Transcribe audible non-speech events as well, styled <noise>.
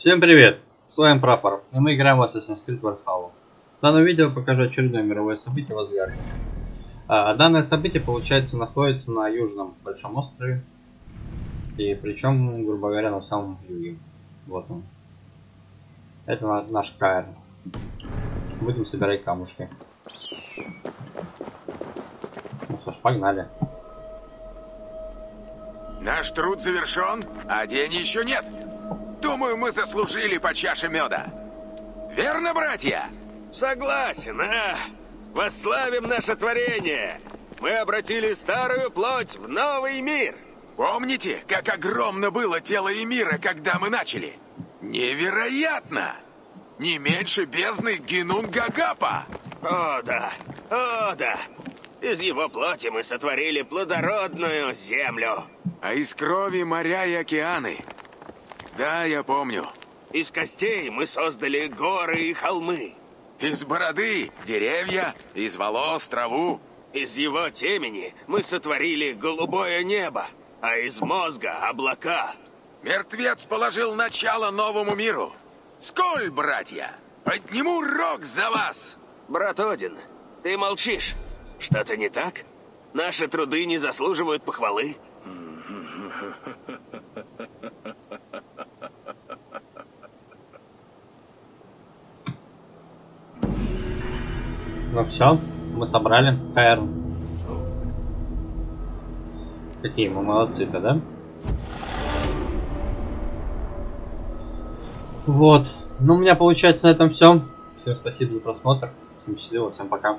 Всем привет! С вами Прапор, и мы играем в Assassin's Creed Valhalla. В данном видео покажу очередное мировое событие возле Арки. А, данное событие, получается, находится на южном большом острове. И причем, грубо говоря, на самом юге. Вот он. Это наш КР. Будем собирать камушки. Ну что ж, погнали. Наш труд завершен, а день еще нет. Думаю, мы заслужили по чаше меда. Верно, братья? Согласен, а? Восславим наше творение! Мы обратили старую плоть в новый мир! Помните, как огромно было тело Эмира, когда мы начали? Невероятно! Не меньше бездны Генун Гагапа! О да, о да! Из его плоти мы сотворили плодородную землю. А из крови моря и океаны. Да, я помню. Из костей мы создали горы и холмы. Из бороды деревья, из волос траву. Из его темени мы сотворили голубое небо, а из мозга облака. Мертвец положил начало новому миру. Сколь, братья, подниму рог за вас. Брат Один, ты молчишь. Что-то не так? Наши труды не заслуживают похвалы? <laughs> Ну все, мы собрали КР. Какие мы молодцы-то, да? Вот. Ну, у меня получается на этом все. Всем спасибо за просмотр. Всем счастливо, всем пока.